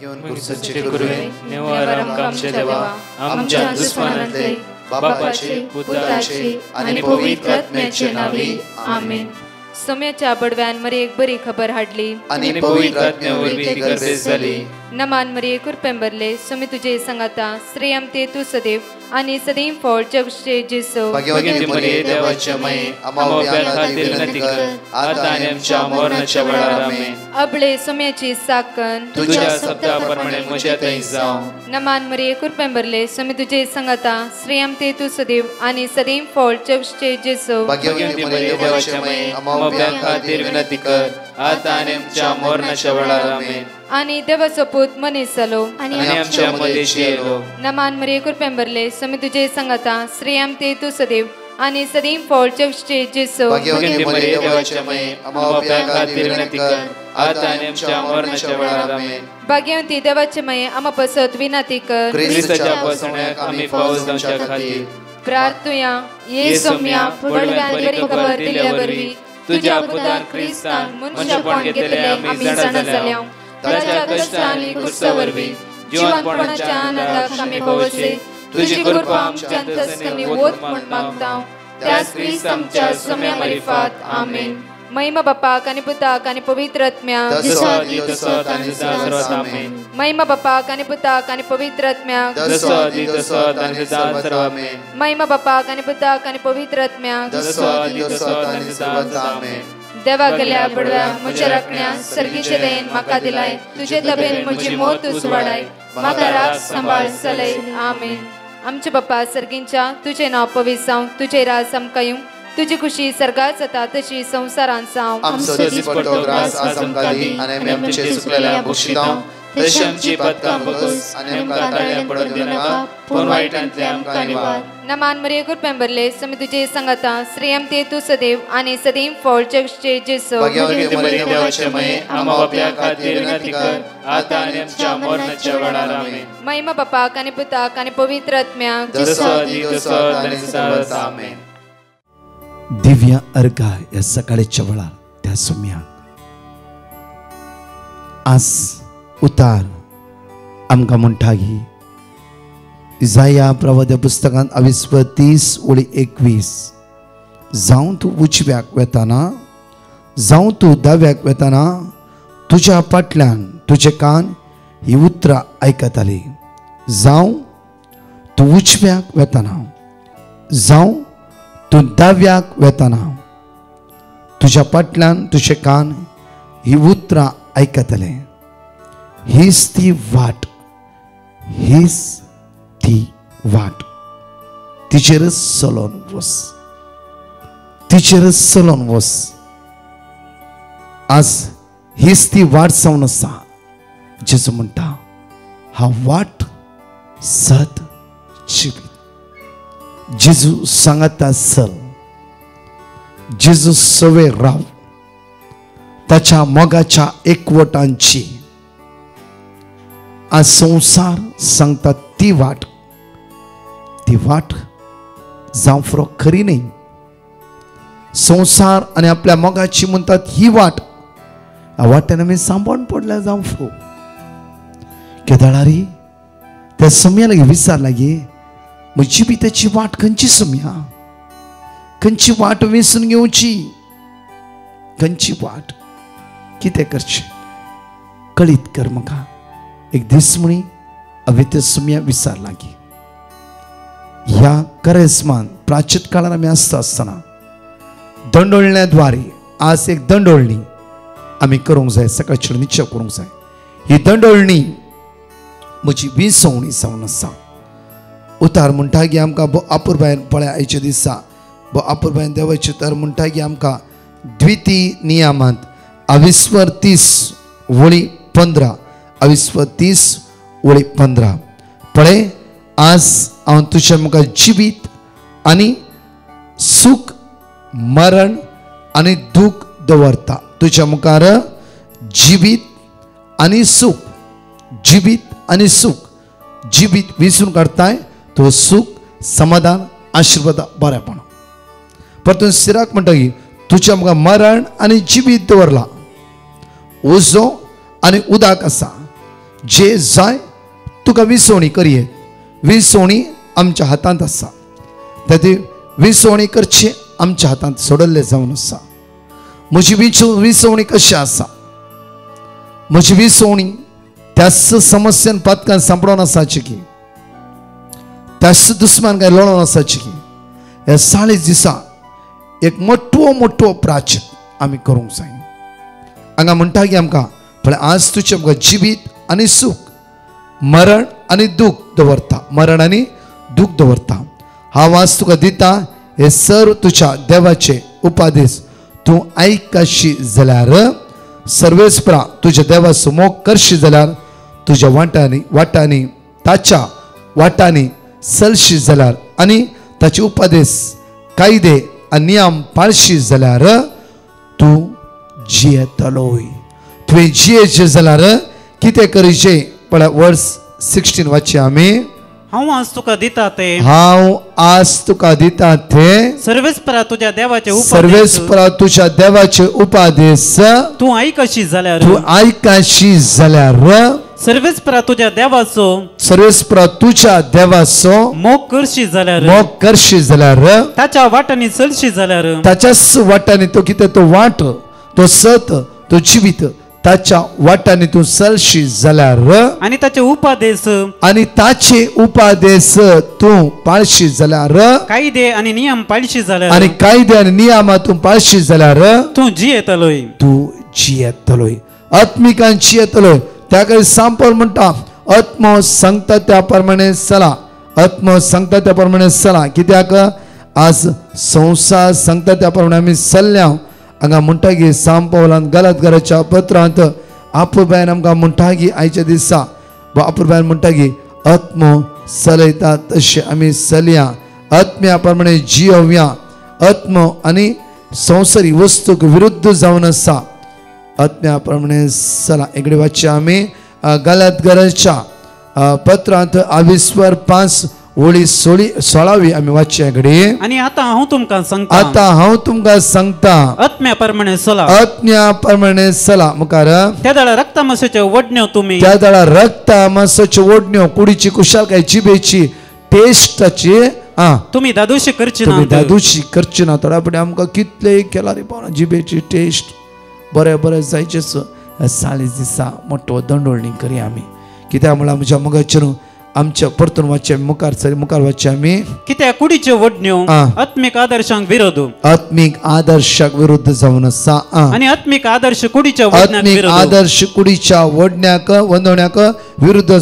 घेऊन पुरुषाचे गुरुवे. निवार आमकां आमचे देवा आमच्या दुस्मानांतले बापाचे पुत्राचे आणि पवित्र आत्म्याचे नावी. आमेन. सोम्याच्या बडव्यान मरी एक बरी खबर हाडली. आणि पवित्र आत्म्यावर गरजेस झाली. नमान मरी कुरपेंबरले सोमी तुझे संगाता श्रेयम ते तू सदैव. आणि सदैव फळ जगशे जेसो. भगवती मरिये विनंती कर आता आणि आमच्या मरणाच्या अबळे सोम्याची साकन. तुझ्या शब्दाप्रमाणे म्हज्या थंय जावं नमान मरी कुरपेंबरले सोमी तुझे संगाता. श्रेयम ते तू सदैव आणि सदैव फळ जगशे जेसो. भगवती मरिये विनंती कर आता आणि आमच्या मरणाच्या आणि देवाचो पूत मनीस जालो आणि आमच्या मदेशी येलो नमान मरी कुरपेंबरले सोमी तुझे संगाता श्रेयम ते तू सदैव आणि सदैव फळ जगशे जेसो. भगवती मरिये देवाच्या माये आम्हा खातीर विनंती कर आता आणि आमच्या मरणाच्या वेळार आमेन भाग्यवंती देवाचे माये आम्हा पसत विनाती कर आम्ही खातीर प्रार्थुया ये सोम्या बरी खबर तुझ्या पुतान क्रिस्तान मनशापण घेतले आम्ही जाणा जाल्या ताच्या कष्टांनी कुर्सा वरवी जीवनपणाच्या आनंदाक आम्ही पवसे तुझी कृपा आमच्या अंतस्कनी वोत म्हण मागता त्याच क्रिस्त आमच्या सोम्या मरिफात आमेन. महिमा बापाक आणि पुताक आणि पवित्र आत्म्या. तसो आदी तसो आता आणि सर्वात आमेन. महिमा बापाक आणि पुताक आणि पवित्र आत्म्या. तसो आदी तसो आता आणि सर्वात आमेन. महिमा बापाक आणि पुताक आणि पवित्र आत्म्या तसो देवा गेल्या बडव्या म्हज्या रखण्या सर्गीचे देन म्हाका दिलाय तुझे तबेन म्हजी मोत उसवाडाय म्हाका राख सांबाळ चलय आमेन. आमचे बाप्पा सर्गींच्या तुझे नाव पवीस जावं तुझे राज आमकां तुझी खुशी सर्गात जाता तशी संसारांत जावं. आमचो ग्रास आज आमकां दी आनी आमी आमचे सुकलेल्या तशी आमची पदकां बगस आनी आमकां ताळ्या पडत दिनाका पूण वायटांतले आमकां निवार नमान मरे गुरपेंबरले समी तुझे संगता श्रेयम ते तू सदैव आणि सदैव फळ जगचे जेसो महिमा बापाक आणि पुताक आणि पवित्र आत्म्या जसो आदी तसो आता आणि सर्वात आमेन दिव्य अर्घा या सकाळच्या वेळार त्या सुम्याक आज उतार आमकां म्हणटा की इजाया प्रवद्या पुस्तकांत अविस्व तीस ओळी एकवीस जावं तूं उजव्याक वेताना जावं तूं दाव्याक वेताना तुज्या फाटल्यान तुजे कान ही उतरां आयकताली जावं तूं उजव्याक वेताना जावं तूं दाव्याक वेताना तुज्या फाटल्यान तुजे कान ही उतरां आयकतलें हीच ती वाट. हीच ती वाट. तिचेरच चलोन वस. तिचेरच चलोन वस. आज हीच ती वाट जावन आसा जेजू म्हणटा हा वाट सत जिवीत. जेजू सांगता चल जेजू सवे राव. ताच्या मोगाच्या एकवटांची आज संसार सांगता ती वाट. ती वाट जावं फुरो खरी नाही. संसार आणि आपल्या मोगाची म्हणतात ही वाट. ह्या वाट्यान आमी सांबाळून पडल्या जावं फुरो केदाळारी त्या सम्या लागी विचार लागी म्हजी बी त्याची वाट खंयची सम्या? खंयची वाट वेंचून घेवची खंयची वाट कितें करचें? कळीत कर म्हाका एक दीस म्हणी हांवें त्या सुम्या विचार लागी। ह्या करेस्मान प्राचीत काळान आमी आसता आसतना दंडोळण्याद्वारे आज एक दंडोळणी आमी करूंक जाय सकाळची निश्चय करूंक जाय। ही दंडोळणी म्हजी विसवणी जावन आसा उतार म्हणटा की आमकां आपुरबायन पळय आयच्या दिसा। बो आपुरबायन देवाचे उतार म्हणटा की आमकां द्विती नियमांत अविस्वर तीस, वळी पंदरा अविस्व तीस वळी पंदरा पळय आज हांव तुज्या मुखार जिवीत आनी सुख मरण आनी दूख दवरता. तुज्या मुखार जिवीत आनी सुख जिवीत आनी सुख. जिवीत विसरून काडताय तो सुख समाधान आशिर्वाद बरेपण परतून सिराक म्हणटगीर तुज्या मुखार मरण आनी जिवीत दवरला. उजो आनी उदक आसा जे जाय तुका विसवणी करये. विसवणी आमच्या हातांत आसा. ताती विसवणी करची आमच्या हातांत सोडल्ले जावन आसा. म्हजी विसवणी कशी आसा? म्हजी विसवणी त्याच समस्यान पातकान सांपडोन आसाची की. त्याच दुस्मान काय लढोन आसाची की. ह्या साळे दिसा एक मोठो मोठो प्राचीत आमी करूंक जाय हांगा म्हणटा की आमकां पण आज तुजें आमकां जिवीत आनी सूख. मरण आनी दूख दवरता मरण आनी दूख दवरता हांव वास तुका दिता हे सर्व तुज्या देवाचे उपादेश तूं आयकशी जाल्यार सर्वेस्परा तुज्या देवाचो मोग करशी जाल्यार तुज्या वाटांनी वाटांनी ताच्या वाटांनी चलशी जाल्यार आनी ताचे उपादेश कायदे आनी नियम पाळशी जाल्यार तूं जियेतलोय. तुवें जियेचें जाल्यार कितें करचें पळय वर्स सिक्स्टीन वाचचे आमी हांव आज तुका दिता ते. हांव आज तुका दिता ते. सर्वेस्परा तुज्या देवाचे सर्वेस्परा तुज्या देवाचे उपादेश. तूं आयकशी जाल्यार. तूं आयकाशी जाल्यार. सर्वेस्परा तुज्या देवाचो. सर्वेस्परा तुज्या देवाचो मोग करशी जाल्यार. मोग करशी जाल्यार. ताच्या वाटांनी चलशी जाल्यार. ताच्याच वाटांनी तो कितें तो वाट तो सत तो जिवीत. ताच्या वाटांनी तूं चलशी जाल्यार आनी ताचे उपादेश आनी ताचे उपादेश तूं पाळशी जाल्यार कायदे आनी नियम पाळशी जाल्यार आनी कायदे आनी नियमां तूं पाळशी जाल्यार तूं जियेतलोय. तूं जियेतलोय. आत्मिकान जियेतलोय. त्या खातीर सांपल म्हणटा आत्मो सांगता त्या प्रमाणे चला. आत्मो सांगता त्या प्रमाणे चला कित्याक आज संसार सांगता त्या प्रमाणे आमी चल्ल्या. हांगा म्हणटा की सांपवलान गलत घराच्या पत्रांत आपुरबायन आमकां म्हणटा की आयच्या दिसा आपुरबायन म्हणटा की आत्म चलयता तशें आमी चलया आत्म्या प्रमाणे जियोवया आत्म आनी संवसारी वस्तूक विरुद्ध जावन आसा आत्म्या प्रमाणे चला एकडे वाचचे आमी अ, गलत पत्रांत आविस्वर पांच ओळी सोळी सोळावी आमी वाचचे इकडे आनी आतां हांव तुमकां सांगता. आता हांव तुमकां सांगता. आत्म्या प्रमाणे चला आज्ञा प्रमाणे चला मुखार त्या दाळा रक्तामाशेच्यो वडण्यो तुमी त्या दळा रक्त मासाच्यो ओढण्यो कुडीची कुशालकाय जिबेची टेस्टाची आ तुमी दादोशी करची तुम्ही ना दादूची करची ना थोड्या फुडें आमकां कितले केला रे पावना जिबेची टेस्ट. बरें बरें जायचेच साळीस दिसा मोठो दंडोळणी करी आमी कित्याक म्हळ्यार म्हज्या मुखाचेर आमच्या परतून वाचचे मुखार मुखार वाचचे आमी कित्याक कुडीच्यो वडण्यो आ. आत्मीक आदर्शांक विरोध. आत्मीक आदर्शाक विरुद्ध जावन आसा आ. आनी आत्मीक आदर्श कुडीच्या वडण्याक आत्मीक विरोध. आदर्श कुडीच्या वडण्याक वंदवण्याक विरुद्ध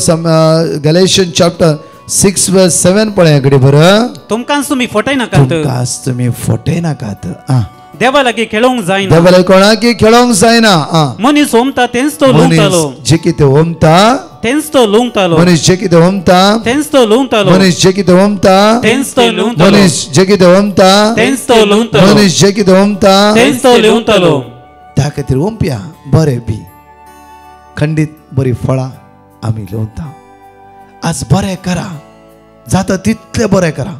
Galatians chapter six verse seven पळय कडेन बरं. तुमकांच तुमी फटय नाकात. तुमकांच तुमी फटय नाकात. आ. देवा लागीं खेळोंक जायना देवाला कोणाकी खेळोंक जायना आ. मनीस ओमता तेंच तो लुंगतालो. मनीस जे कितें ओमता तेंच तो लुंगतालो मनीस जे कितें ओमता तेंच तो लुंगतालो मनीस जे कितें ओमता तेंच तो लुंगतालो मनीस जे कितें ओमता तेंच तो लुंगतालो मनीस जे कितें ओमता तेंच तो लुंगतालो त्या खातीर ओंपया बरें बी खंडीत बरी फळां आमी लोवता आज बरें करा जाता तितलें बरें करा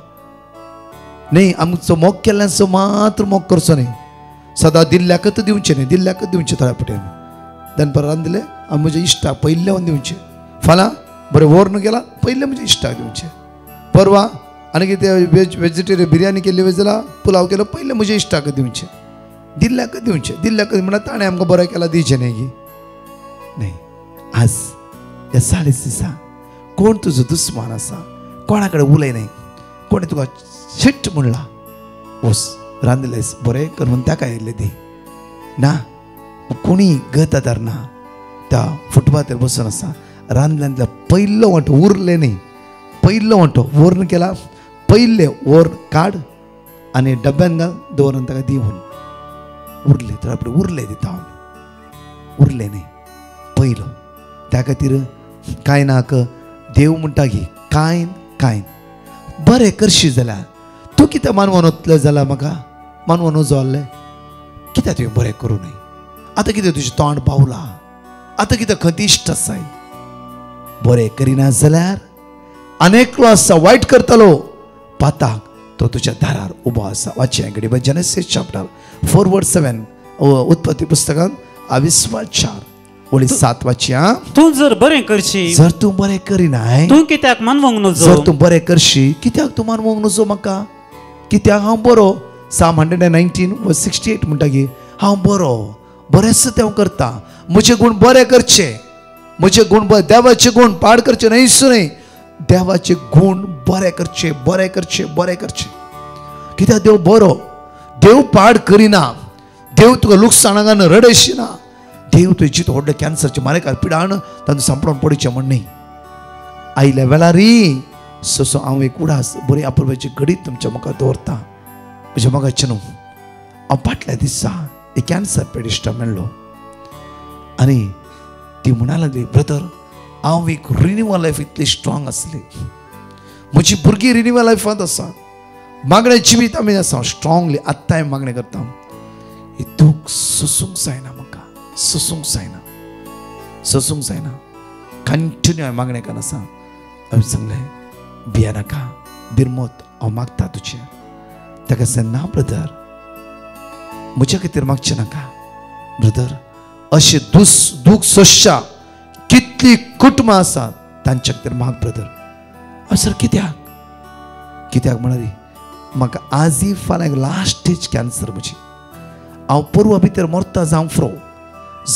न्ही आमचो मोग केल्ल्याचो मात्र मोग करचो न्ही सदां दिल्ल्याकच दिवचें न्ही दिल्ल्याकच दिवचें थोड्या पटेन दनपरान दिलें आमी म्हज्या इश्टाक पयले वन दिवचें फाल्यां बरें वोर गेला पयले म्हज्या इश्टाक दिवचें परवा आनी कितें वेज वेजिटेरियन बिर्याणी केल्ली वेज जाल्यार पुलाव केलो पयले म्हज्या इश्टाक दिवचें दिल्ल्याकच दिल्ल्या दिल्ल्याकच म्हणा ताणें आमकां बरें केलां दिवचे न्ही गी आज या साडीस दिसा कोण तुजो दुस्मान आसा कोणा कडेन उलय नाही? कोणी तुका शिट्ट म्हणला? वस रांदलेस बरें कर म्हूण ताका येयल्लें दी ना कोणी गत आदार ना त्या फुटपाथेर बसून आसा रांदल्यांतलो पयल्लो वांटो उरले न्ही. पयलो वांटो वर्ण केला. पयले ओर काड आनी डब्यान घाल दवरून ताका दी म्हूण उरले. तर आपले उरले दिता आमी उरले न्ही. पयलो त्या खातीर कांय नाक देव म्हणटा की कायन कांय बरें करशी जाल्यार तूं कितें मानवोन वतलो जाल्यार म्हाका मानवोन उजो कित्याक तुवें बरें करूं न्ही आतां कितें तुजें तोंड पावलां. आतां कितें खंय इश्ट आसाय बरें करिना जाल्यार अनेकलो आसा वायट करतलो. पाताक तो तुज्या दारार उबो आसा वाचया कडेन Genesis chapter four verse seven उत्पत्ती पुस्तकांत अविस्वाद चार. ओळी सात वाची हा? तूं जर बरें करशी जर तूं बरें करिनाय तूं कित्याक मानवंक नजो? जर तूं बरें करशी कित्याक तूं मानवंक नजो म्हाका कित्याक हांव बरो? साम हंड्रेड अँड नायन्टीन व सिक्स्टी एट म्हणटागी हांव बरो. बरेंच तें हांव करता. म्हजे गुण बरे करचे. म्हजे गुण देवाचे गुण पाड करचे न्हय न्हय देवाचे गुण बरे करचे बरे करचे बरे करचे. कित्याक देव बरो? देव पाड करिना. देव तुका लुकसाणांगान रडयशिना. देव तुवें जितो व्हडले कॅन्सरचे मारेकार पिडान तांकां सांपडोवन पडचे म्हण न्ही. आयल्या वेळारी ससो हांव एक उडास बरी आपुरबाची घडीत तुमच्या मुखार दवरता. म्हज्या मोगाचे न्हू हांव फाटल्या दिसा एक कॅन्सर पेडिस्टा मेळ्ळो आनी ती म्हणा लागली ब्रदर हांव एक रिन्यूवल लायफ इतली स्ट्रॉंग आसली म्हजी भुरगीं रिन्यूवल लायफांत आसा मागणें जिवीत आमी आसा स्ट्रॉंगली आत्तां हांवें मागणें करता. हे दूख सोसूंक जायना म्हाका सोसूंक जायना सोसूंक जायना कंटिन्यू हांवें मागणें करना आसा हांवें सांगलें भिया नाका. बिरमोत हांव मागता तुजें ताका सांग ना ब्रदर म्हज्या खातीर मागचें नाका. ब्रदर अशें दुस दूख सोशा कितली कुटुंबां आसात तांच्या खातीर म्हाग ब्रदर हांव सर कित्याक? कित्याक म्हणाली? म्हाका आजी फाल्यां लास्ट स्टेज कॅन्सर म्हजी हांव परवा भितर मरता जावं फ्रो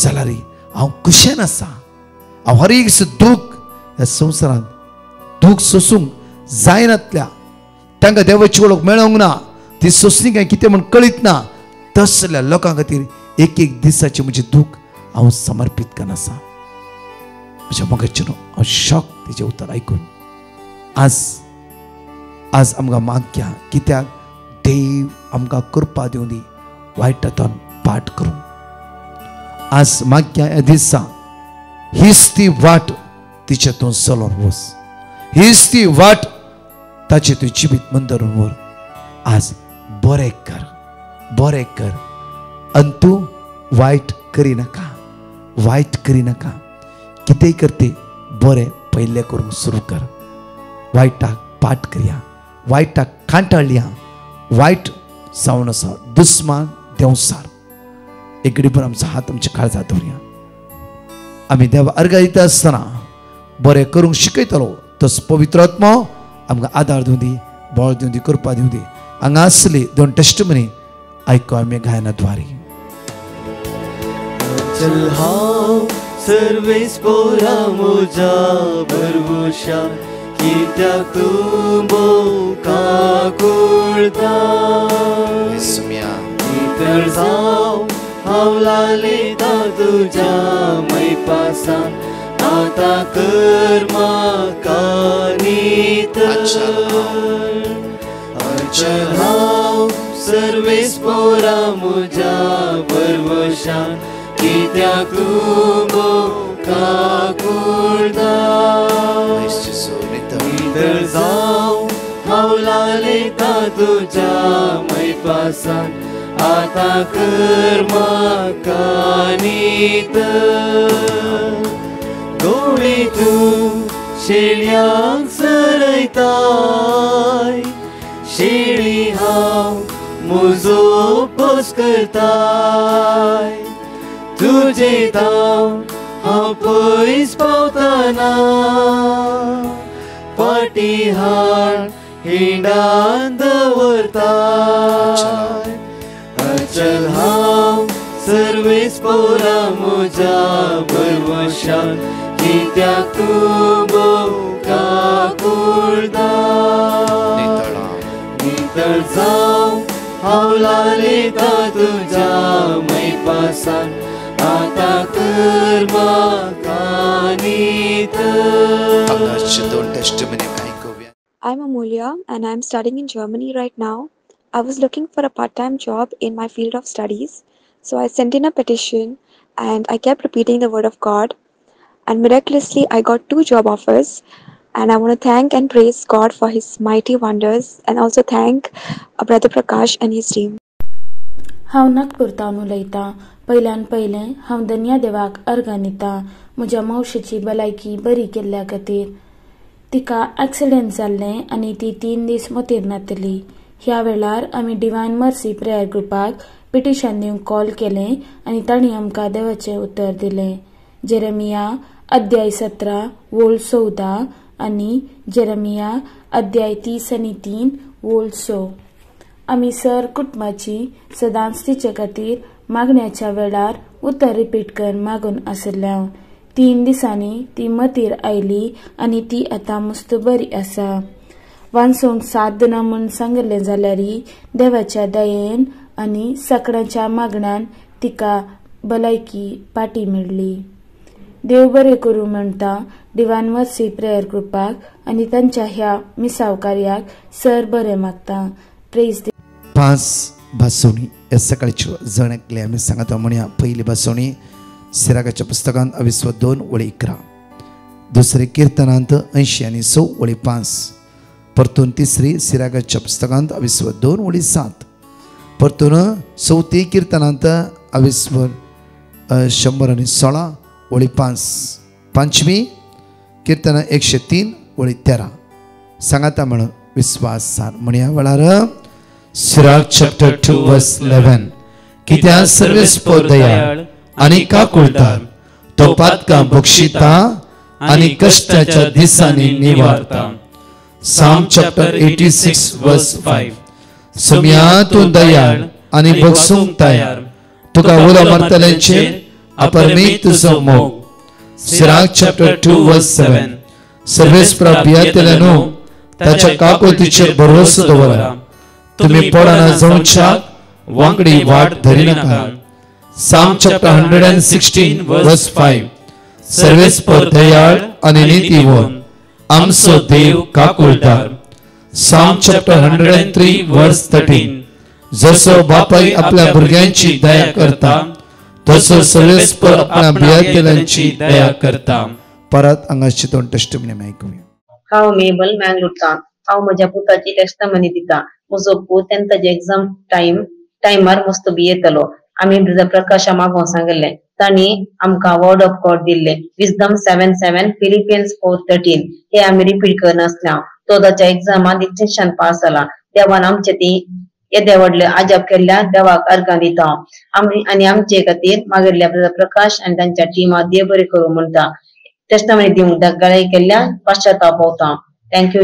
जाल्यार हांव कुशेन आसा हांव हर एक दूख ह्या संवसारांत दूख सोसूंक जायनातल्या तांकां देवाची ओळख मेळोंक ना ती सोसली काय कितें म्हण कळीत ना तसल्या लोकां खातीर एक एक दिसाची म्हजी दूख हांव समर्पीत करना आसा म्हज्या मोगाचें हांव शॉक तेजें उतर आयकून आज आज आमकां माग्या कित्याक देव आमकां कृपा दिवं दी वायटांतून पाट करूं। आज माग्या ह्या दिसा हीच ती वाट तिचे तूं चलोन वच हीच ती वाट ताचे तूं जिवीत मंदरून व्हर आज बरें कर बरें कर। आनी तूं वायट करिनाका वायट करिनाका कितेंय करते बरें पयलें करूंक सुरू कर. वायटाक पाट करया. वायटाक कांटाळया वायट जावन आसा दुस्मान देंवसार एक घडीभर आमचो हात आमच्या काळजात दवरया आमी देवा अर्घा दिता आसतना बरें करूंक शिकयतलो. तस पवित्र आत्मा आमकां आदार दिवं दी बळ दिवं दी करपा दिवं दी. हांगा आसली दोन टेस्ट मनी आयको आमी गायनाद्वारी. चल हांव सर्वेस पोरा म्हज्या भरवशा कित्याक तूं मोका कुळटा इतर जाव हांव लालयता तुज्या मैपासा आतां कर म्हाका नीत अचल हांव सर्वेस पोरा म्हज्या भरवशा कित्याक तूं मोका कुळटा इतर जाव हांव लालयता तुज्या मैपासान आतां कर म्हाका नीत गोळी तूं शेळयांक सरयताय शेळी हांव म्हजो पोस तुजे दाव हांव पयस पावतना. फाटी हाड हिंडान दवरताय अचल हांव सर्वेस पोरा म्हज्या भरवशान. कित्याक तूं मोका कुळटा नितळ. जाव हांव लालयता तुज्या मैपासान. I'm Amulia and I'm studying in Germany right now. I was looking for a part-time job in my field of studies. So I sent in a petition and I kept repeating the word of God. And miraculously, I got two job offers. And I want to thank and praise God for his mighty wonders and also thank uh, Brother Prakash and his team. How not Purtanuleita पयल्यान पयलें हांव धन्या देवाक अर्घान दितां म्हज्या मावशेची भलायकी बरी केल्ल्या खातीर. तिका ॲक्सिडेंट जाल्लें आनी ती तीन दीस मतीर नातली. ह्या वेळार आमी डिवायन मर्सी प्रेयर ग्रुपाक पिटिशन दिवंक कॉल केलें आनी तांणी आमकां देवाचें उतर दिलें. जेरमिया अध्याय सतरा वोल चौदा आनी जेरमिया अध्याय तीस आनी तीन वोल स. आमी सर कुटुंबाची सदांच तिचे खातीर मागण्याच्या वेळार उतर रिपीट कर मागून आसल्या तीन दिसांनी ती मतीर आयली आनी ती आतां मस्त बरी आसा. वांसूंक सात दिना म्हूण सांगलें जाल्यारय देवाच्या दयेन आनी सकाळच्या मागण्यान तिका भलायकी पाटी मेळ्ळी देव बरें करूं म्हणटा दिवान मर्सी प्रेयर करपाक आनी तांच्या ह्या मिसाव कार्याक सर बरें मागता. प्रेज पांच भासवणी ह्या सकाळच्यो जण एकले आमी सांगता म्हणया पयली भासवणी सिरागाच्या पुस्तकांत अविस्व दोन वळी इकरा। दुसरे कीर्तनांत ऐंशी आनी स वळी पांच। परतून तिसरी सिरागाच्या पुस्तकांत अविस्व दोन वळी सात। परतून चवथी कीर्तनांत अविस्व शंबर आनी सोळा वळी पांच। पांचवी कीर्तन एकशे तीन वळी तेरा। सांगाता म्हणून विस्वास सार म्हणया वेळार। Sirach chapter two verse eleven कित्या सर्वेस आणि का कुळतात तो पातका बक्षिता? आणि कष्टाच्या दिसांनी निवारता? Psalm chapter eighty six verse five सुम्या तूं दयाळ आणि बक्षूंक तयार. तुका उलो मारतल्यांचेर अपरमीत तुझो मोग. Sirach chapter two verse seven Sarves प्राप्यातले न्हू ताच्या काकुळतीचेर भरोसो दवरा. तुम्ही पडना जावच्याक वांगडी वाट धरिनाका Psalm chapter hundred and sixteen verse five Sarves पर दयाळ आनी नितीवन आमचो देव काकुळटार Psalm chapter hundred and three verse thirteen जसो बापाय आपल्या भुरग्यांची दया करता तसो सर्वेस पर आपल्या भियातेल्यांची दया करता. परत हांगा चितून टेस्टमनी ऐकूया हांव मेबल मँगलोरसान हांव म्हज्या पुताची टेस्टमनी दिता. म्हजो पूत तेन्ना ताजे एग्जाम टाइम टायमार मस्त बी येतलो. आमी प्रकाश प्रकाशा मागोव सांगले तांणी आमकां वर्ड ऑफ गॉड दिल्ले wisdom seven seven Philippians four thirteen हे आमी रिपीट करनासल्या तो ताच्या एग्जामात डिस्टिंक्शन पास जाला. देवान आमचे ती येदे व्हडले आजाब केल्ल्या देवाक अर्घां दिता. आनी आमचे खातीर मागिल्ल्या प्रकाश आनी तांच्या टिमा देव बरें करूं म्हणटा. टेस्टमनी दिवंक गळे केल्ल्या पाश्चाताप पावता. Thank you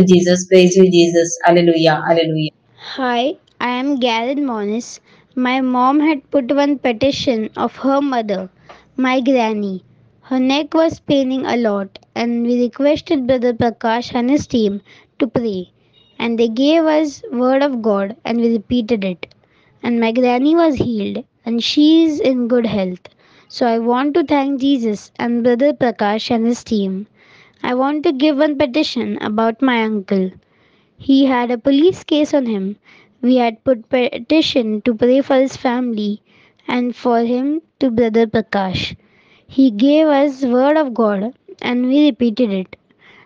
praise you Jesus alleluia alleluia Hi, I am Gareth Monis. My mom had put one petition of her mother, my granny. Her neck was paining a lot, and we requested Brother Prakash and his team to pray. And they gave us word of God, and we repeated it. And my granny was healed, and she is in good health. So I want to thank Jesus and Brother Prakash and his team. I want to give one petition about my uncle. He had a police case on him. We had put petition to pray for his family and for him to Brother Prakash. He gave us word of God and we repeated it.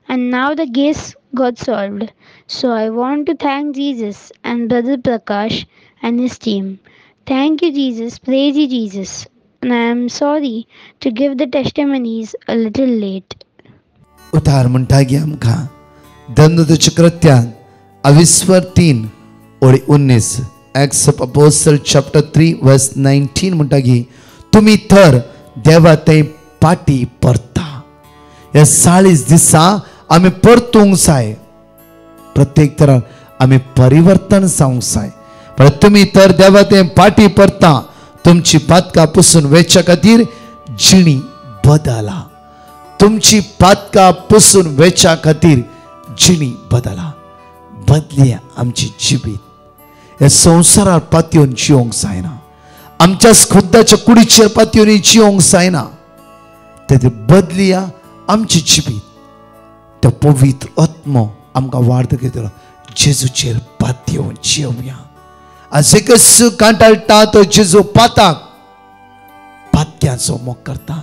And now the case got solved. So I want to thank Jesus and Brother Prakash and his team. Thank you, Jesus. Praise you, Jesus. And I am sorry to give the testimonies a little late. उतार म्हणटा गे आमकां दंदुच्या कृत्यान अविस्वर तीन ओळी उन्नीस. Acts of apostle chapter three verse nineteen म्हणटा तुमी तर देवा ते पाटी परता हे चाळीस दिसा आमी परतूंक जाय प्रत्येक तरान आमी परिवर्तन जावंक जाय पण तुमी तर देवा ते पाटी परता तुमची पातकां पुसून वेच्या खातीर जिणी बदला. तुमची पातकां पुसून वेच्या खातीर जिणी बदला. बदली आमची जिबीत हे संवसारार पातयेवन जिवंक जायना आमच्या खुद्दाच्या कुडीचेर पातयेवन जिवंक जायना तेजे बदलिया आमची जिबीत तो पवित्र आत्मो आमकां वार्त घेतलो. जेजूचेर पातयेवन जिवया. आज कस कांटाळटा तो जेजू पाताक. पात्याचो मोग करता.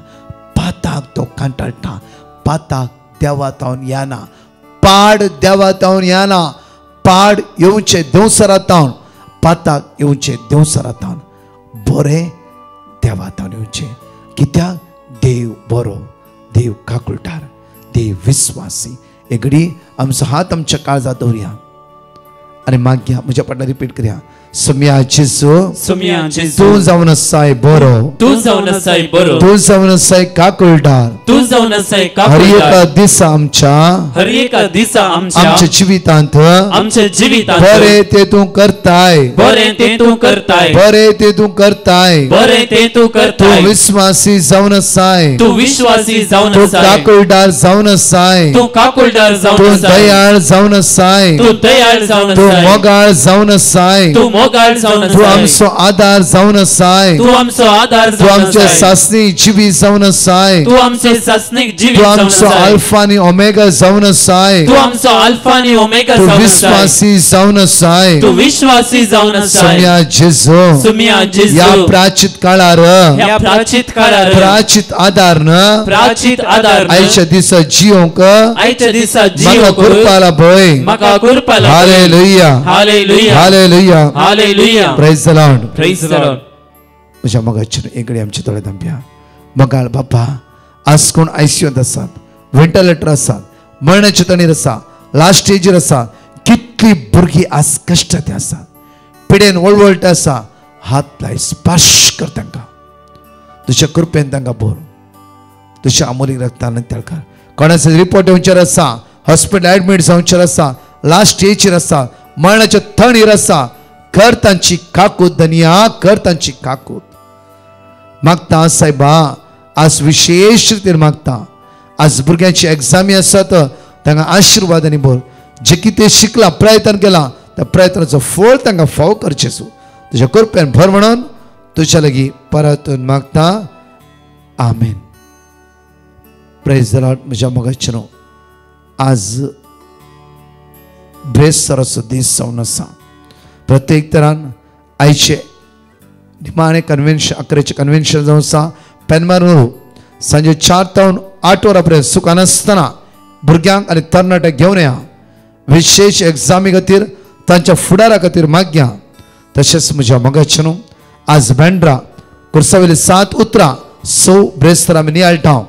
पाताक तो कांटाळटा पाताक देवा तावन येना. पाड देवा तावन येना. पाड येवचे देवसरा तावन पाताक येवचे देवसरा तावन बरें देवा तावन येवचे कित्याक देव बरो देव काकुळटार देव विस्वासी एगडी आमचो हात आमच्या काळजात दवरया आनी मागया म्हज्या फाटल्यान रिपीट करया. सुम्या जेजू सुम्या जेजू तू जावन आसाय बरो तू जावन आसाय बरो तू काकुळटार तू हर एका काकुळटार दिसा आमच्या हर एका दिसा आमच्या आमच्या जिवितांत आमच्या जिवितांत बरे ते तू करताय बरे ते तू करताय बरे ते तू करताय बरे ते तू तू करताय विश्वासी जावन आसाय तू विश्वासी जावन तू आसाय काकुळटार जावन आसाय तू काकुळदार तू जावन आसाय दयाळ आसाय तू दयाळ जावन तू मोगाळ जावन आसाय तू मोगाळ जावन तू आमचो आधार जावन आसाय तू आमचो आधार तू आमचे जावन आसाय तू आमचे सासनीक जिवीत तू आमचो ओमेगा जावन आसाय तू आमचो ओमेगा तू जावन आसाय विश्वासी जावन आसाय तू विश्वासी जावन आसाय सोम्या जेजू. सुम्या जेजू. या प्राचित काळार. ह्या प्राचित काळार. प्राचित आधार न प्राचित आधार आयच्या दिसा जियोंक आयच्या दिसा म्हाका जीव करपाला भय. म्हाका करपाला hallelujah. Hallelujah. Hallelujah. Hallelujah praise the Lord praise the Lord म्हज्या मोगाचेर एकडे आमचे दोळे धांप्या मोगाळ बापा आज कोण आयसीयूत आसात व्हेंटिलेटर आसात मरणाचे तणीर आसा लास्ट स्टेजीर आसा कितली भुरगीं आज कश्टात आसात पिडेन वळवळटा आसा हात लाय स्पर्श कर तांकां तुज्या कृपेन तांकां भर तुज्या अमोलीक रक्तान तेळकार कोणाचे रिपोर्ट येवचेर आसा हॉस्पिटल ऍडमीट जावचेर आसा लास्ट स्टेजीर आसा मरणाचे थंडीर आसा कर तांची काकूत धनिया कर तांची काकूत. मागता सायबा आज विशेष रितीन मागता. आज भुरग्यांची एग्जामी आसात तांकां आशिर्वादांनी भर जे कितें शिकला प्रयत्न केला त्या प्रयत्नाचो फळ तांकां फाव करचेसू. तुज्या कृपेन भर म्हणून तुज्या लागीं परतून मागता. आमेन. प्रेज द लॉर्ड म्हज्या मोगाचेर आज ब्रेस्तराचो दीस जावन आसा प्रत्येक तरान आयचे. निमाणे कन्व्हेन्शन अकराचे कन्व्हेन्शन जावन आसा पेनमार सांजे चार तावन आठ वरां पर्यंत सुखान आसतना भुरग्यांक आनी तरणाट्यांक घेवन या. विशेष एग्जामी खातीर तांच्या फुडारा खातीर माग्या. तशेंच म्हज्या मोगाचें न्हू आज बँड्रा कुर्सावेली सात उतरां स ब्रेस्तर आमी नियाळटा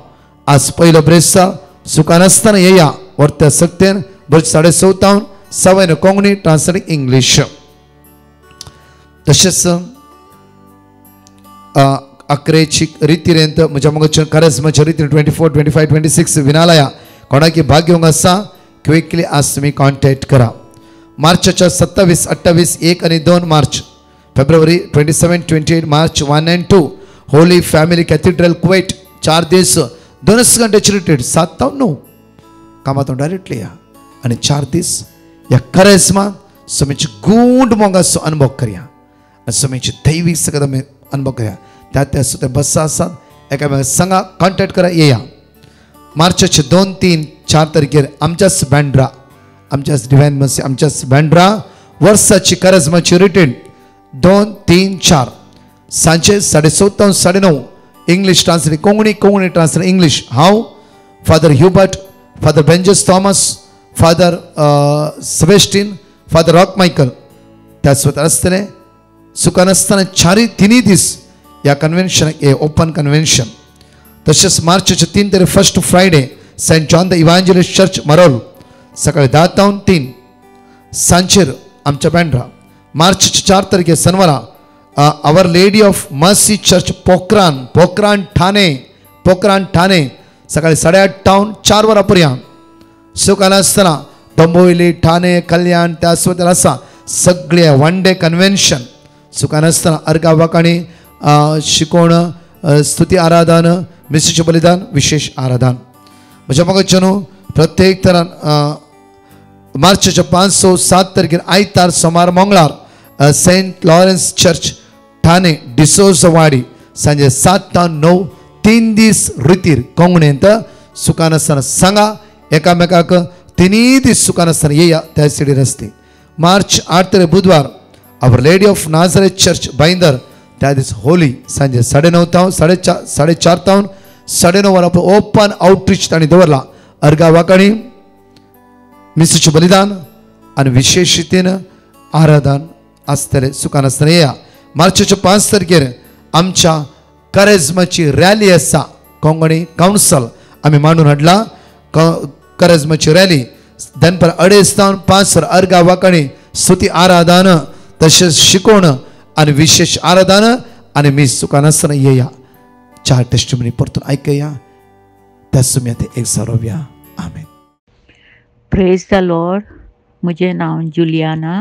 आज पयलो ब्रेस्तार सुखान आसतना येया. वर्त्या सक्तेन बरें साडे चवथावन सवयन कोंकणी ट्रान्सलेट इंग्लीश तशेंच अकरेची रितीरेंत म्हज्या मगच्या खरेंच म्हज्या रितीन twenty four twenty five twenty six विनालया कोणाकी भाग घेवंक आसा क्विकली आज तुमी कॉन्टॅक्ट करा. मार्चाच्या सत्तावीस अठ्ठावीस एक आनी दोन March February twenty seven twenty eight March one and two holy family cathedral Kuwait चार दीस दोनच घंटेची रिट्रीट सात तावन णव कामातून डायरेक्टली या. आनी चार दीस ह्या करेस्मा समेची गूंड मोगाचो अनुभव करया. समयची समेची सगळं आमी अनुभव करया त्या त्या सुद्धा बस आसात एकामेका सांगा कॉन्टॅक्ट करा येया मार्चचे दोन तीन चार तारखेर आमच्याच बँड्रा आमच्याच डिवायन मसी आमच्याच बँड्रा वर्साची करजमाची रिटीन दोन तीन चार. सांचे साडे चवदा साडे णव English translate Konkani Konkani translate English हांव father Hubert father बेंजस Thomas father Sebastian father Rock Michael त्या स्वतः आसतले सुखान आसतना चारय तिन्ही दीस ह्या कन्व्हेन्शन ए ओपन कन्व्हेन्शन तशेंच मार्चाचे तीन तरी first Friday Saint John the Evangelist church Marol. सकाळी धा तावन तीन सांचेर आमच्या बँड्रा. मार्चच्या चार तारखे Sanwara our lady of mercy church Pokhran Pokhran Thane Pokhran Thane. सकाळी साडेआठ टावन चार वरां सुखाला सुखान आसतना डोंबिवली ठाणे कल्याण त्या असा आसा सगळे वन डे कन्व्हेन्शन सुखान आसतना अर्गा वाकाणी स्तुती आराधन मिसेचे बलिदान विशेष आराधन. म्हज्या म्हाका न्हू प्रत्येक तरान मार्चाच्या पांच स सात तारखेर आयतार सोमार मंगळार saint Lawrence church Thane Dsouzawadi सांजे सात ता णव तीन दीस रितीर कोंकणींत सुखान आसतना सांगा एकामेकाक तिनूय दीस सुखान आसतना येया त्या सिडीर आसते मार्च आठ तारीख बुधवार our lady of Nazareth church Bhayandar त्या दीस होली सांजे साडे णव तावन साडे चार साडे चार तावन साडे णव वरां ओपन आउटरीच तांणी दवरला अर्गा वाकाणी मिसेचे बलिदान आनी विशेष रितीन आराधन आसतले सुखान आसतले येया मार्चेच्या पांच तारखेर आमच्या करेजमाची रॅली आसा कोंकणी कावन्सल आमी मांडून हाडला करेजमाची रॅली दनपर अडेज तावन पांच सर अर्गा वाकाणी स्तुती आराधन तसेच शिकवणं आणि विशेष आराधना आणि मी सुखानासनं येया चार टेस्टमनी परतून ऐकूया. त्याच तुम्ही आता एक सरव्या. आमेन. प्रेज द लॉर्ड म्हजें नांव जुलियाना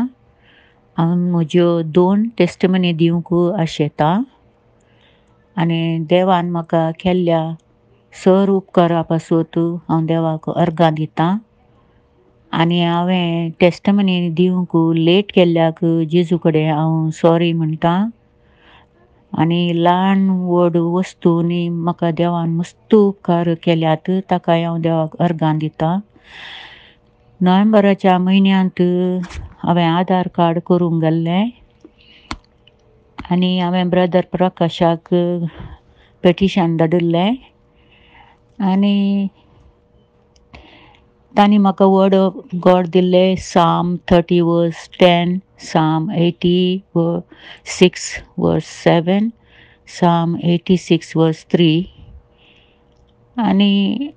हांव म्हज्यो दोन टेस्टमनी दिवंक आशेता आनी देवान म्हाका केल्ल्या सर उपकारा पासून हांव देवाक अर्गां दितां. आनी हांवें टेस्टमनी दिवंक लेट केल्ल्याक जेजू कडेन हांव सॉरी म्हणटा. आनी ल्हान व्हड वस्तूंनी म्हाका देवान मस्त उपकार केल्यात ताकाय हांव देवाक अर्गां दितां. नोव्हेंबराच्या म्हयन्यांत हांवें आधार कार्ड करूंक गेल्लें. आनी हांवें ब्रदर प्रकाशाक पेटिशन धाडिल्लें आनी तांणी म्हाका वर्ड ऑफ गॉड दिल्ले psalm thirty verse ten psalm eighty व six verse seven psalm eighty six verse three. आनी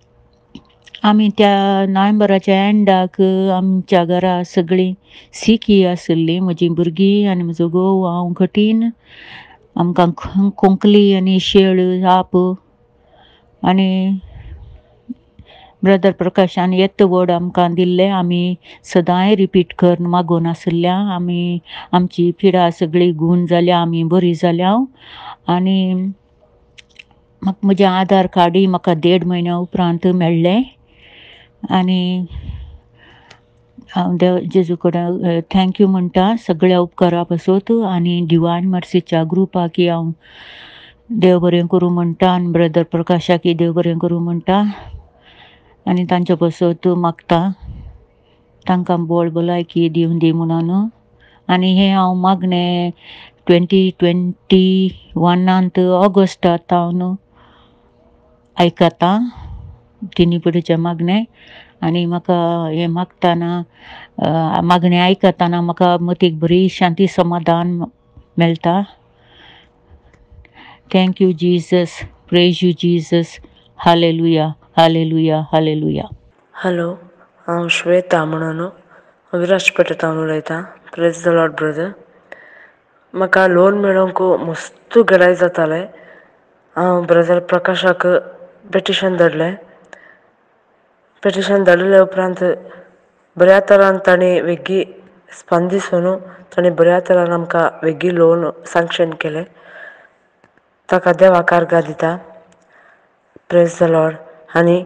आमी त्या नोव्हेंबराच्या एंडाक आमच्या घरा सगळीं सीख आसली म्हजीं भुरगीं आनी म्हजो घोव हांव कठीण आमकां कोंकली आनी शेळ आप आनी ब्रदर प्रकाशान येत वर्ड आमकां दिल्लें. आमी सदांय रिपीट कर मागोन आसल्या. आमी आमची पिडा सगळी गूण जाल्या. आमी बरी जाल्या. आनी म्हाका म्हजें आधार कार्डूय म्हाका देड म्हयन्या उपरांत मेळ्ळें. आनी हांव देव जेजू कडेन थँक्यू म्हणटा. सगळ्या उपकारा पासून आनी डिवायन मर्सीच्या ग्रुपाकी हांव देव बरें करूं म्हणटा. आनी ब्रदर प्रकाशाकी देव बरें करूं म्हणटा. आनी तांचे पासून मागता तांकां बोळ भलायकी दिवन दी म्हणून आनी हें हांव मागणें ट्वेंटी ट्वेंटी वनांत ऑगस्टांत हांव आयकतां तिनी पिडेचें मागणें आनी म्हाका हें मागतना मागणें आयकतना म्हाका मतीक बरी शांती समाधान मेळटा thank you Jesus praise you Jesus hallelujah hallelujah hallelujah hello हांव श्वेता म्हणून विराजपेटेंतावन उलयतां प्रेज द लॉर्ड ब्रदर म्हाका लोन मेळोवंक मस्त गडाय जातालें हांव ब्रदर प्रकाशाक पेटिशन धाडलें पेटिशन धाडिल्ल्या उपरांत बऱ्या तरान ताणें वेगी स्पंदिसून ताणें बऱ्या तरान आमकां वेगी लोन सँक्शन केलें ताका देवाक आर्गां दिता प्रेज द लॉर्ड आनी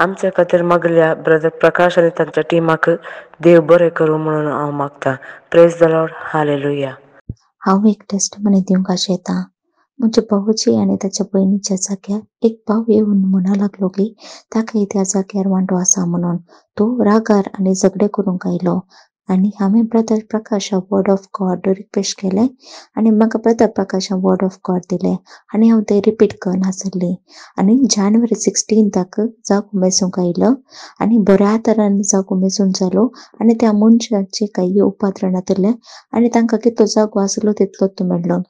आमच्या खातीर मागल्या ब्रदर प्रकाश आनी तांच्या टिमाक देव बरें करूं म्हणून हांव मागतां. प्रेज द लॉर्ड हालेलुया हांव एक टेस्ट मनी दिवंक येता म्हज्या भाऊची आनी ताच्या भयणीच्या जाग्यार एक भाव येवन म्हणा लागलो की ताका त्या जाग्यार वांटो आसा म्हणून. तो रागार आनी झगडे करूंक आयलो. आनी हांवें ब्रदर प्रकाशा वर्ड ऑफ गॉड रिक्वेस्ट केलें आनी म्हाका ब्रदर प्रकाशा वर्ड ऑफ गॉड दिलें आनी हांव तें रिपीट करनासली आनी जानेवारी सिक्स्टीनताक जागो उमेसूंक आयलो आनी बऱ्या तरान जागो उमेसून जालो आनी त्या मनशाची काही उपात्र नातले आनी तांकां कितलो जागो आसलो तितलोच मेळ्ळो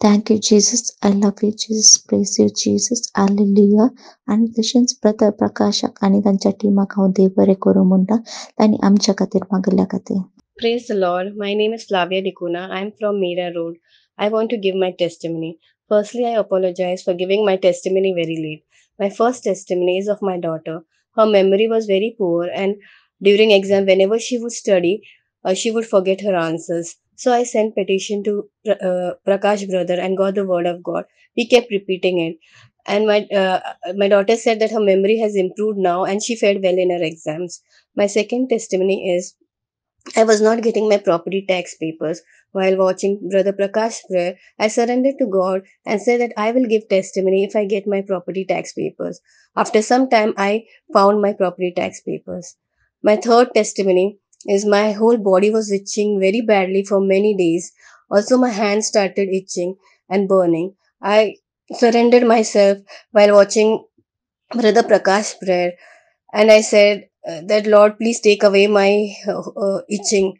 Thank you, Jesus. I love you, Jesus. Praise you, Jesus. Hallelujah. Ani Christians, brother Prakashak, ani tancha team devare korumunda, tani amcha katir. Praise the Lord. My name is Flavia Dikuna. I am from Mira Road. I want to give my testimony. Firstly, I apologize for giving my testimony very late. My first testimony is of my daughter. Her memory was very poor and during exam whenever she would study, uh, she would forget her answers. So I sent petition to uh, Prakash brother and got the word of God. We kept repeating it, and my uh, my daughter said that her memory has improved now, and she fared well in her exams. My second testimony is I was not getting my property tax papers. While watching Brother Prakash prayer, I surrendered to God and said that I will give testimony if I get my property tax papers. After some time, I found my property tax papers. My third testimony is my whole body was itching very badly for many days. Also, my hands started itching and burning. I surrendered myself while watching Brother Prakash prayer and I said uh, that Lord, please take away my uh, uh, itching.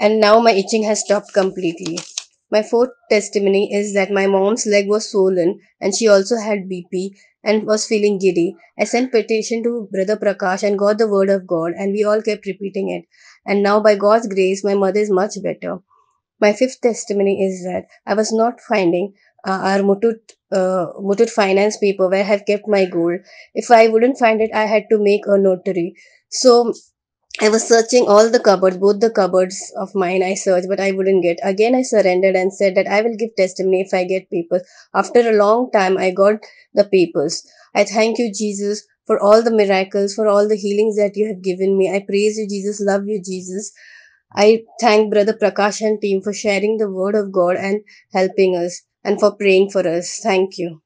And now my itching has stopped completely. My fourth testimony is that my mom's leg was swollen and she also had BP and was feeling giddy. I sent petition to Brother Prakash and got the word of God and we all kept repeating it. And now by God's grace, my mother is much better. My fifth testimony is that I was not finding uh, our Mutut, uh, Mutut finance paper where I have kept my gold. If I wouldn't find it, I had to make a notary. So I was searching all the cupboards, both the cupboards of mine. I searched, but I wouldn't get. Again, I surrendered and said that I will give testimony if I get papers. After a long time, I got the papers. I thank you, Jesus, for all the miracles, for all the healings that you have given me. I praise you, Jesus. Love you, Jesus. I thank Brother Prakash and team for sharing the word of God and helping us and for praying for us. Thank you.